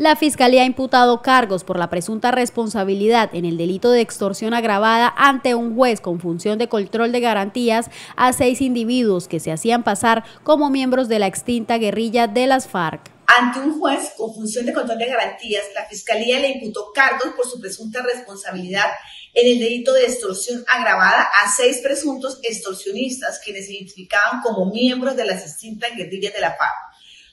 La Fiscalía ha imputado cargos por la presunta responsabilidad en el delito de extorsión agravada ante un juez con función de control de garantías a seis individuos que se hacían pasar como miembros de la extinta guerrilla de las FARC. Ante un juez con función de control de garantías, la Fiscalía le imputó cargos por su presunta responsabilidad en el delito de extorsión agravada a seis presuntos extorsionistas quienes se identificaban como miembros de las extintas guerrillas de la FARC.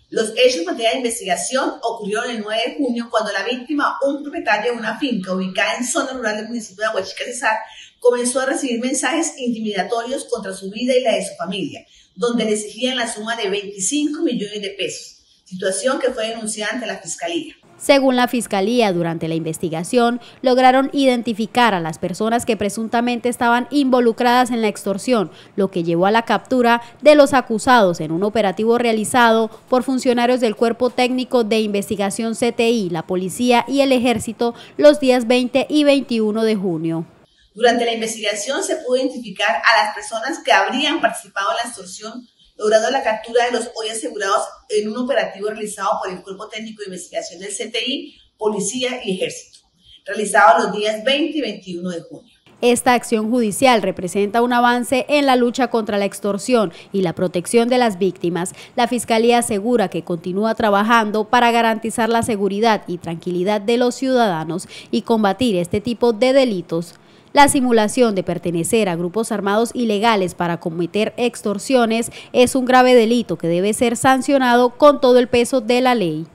Los hechos en materia de investigación ocurrieron el 9 de junio cuando la víctima, un propietario de una finca ubicada en zona rural del municipio de Aguachica Cesar, comenzó a recibir mensajes intimidatorios contra su vida y la de su familia, donde le exigían la suma de 25 millones de pesos, situación que fue denunciada ante la Fiscalía. Según la Fiscalía, durante la investigación, lograron identificar a las personas que presuntamente estaban involucradas en la extorsión, lo que llevó a la captura de los acusados en un operativo realizado por funcionarios del Cuerpo Técnico de Investigación CTI, la Policía y el Ejército los días 20 y 21 de junio. Durante la investigación se pudo identificar a las personas que habrían participado en la extorsión logrando la captura de los hoy asegurados en un operativo realizado por el Cuerpo Técnico de Investigación del CTI, Policía y Ejército, realizado los días 20 y 21 de junio. Esta acción judicial representa un avance en la lucha contra la extorsión y la protección de las víctimas. La Fiscalía asegura que continúa trabajando para garantizar la seguridad y tranquilidad de los ciudadanos y combatir este tipo de delitos. La simulación de pertenecer a grupos armados ilegales para cometer extorsiones es un grave delito que debe ser sancionado con todo el peso de la ley.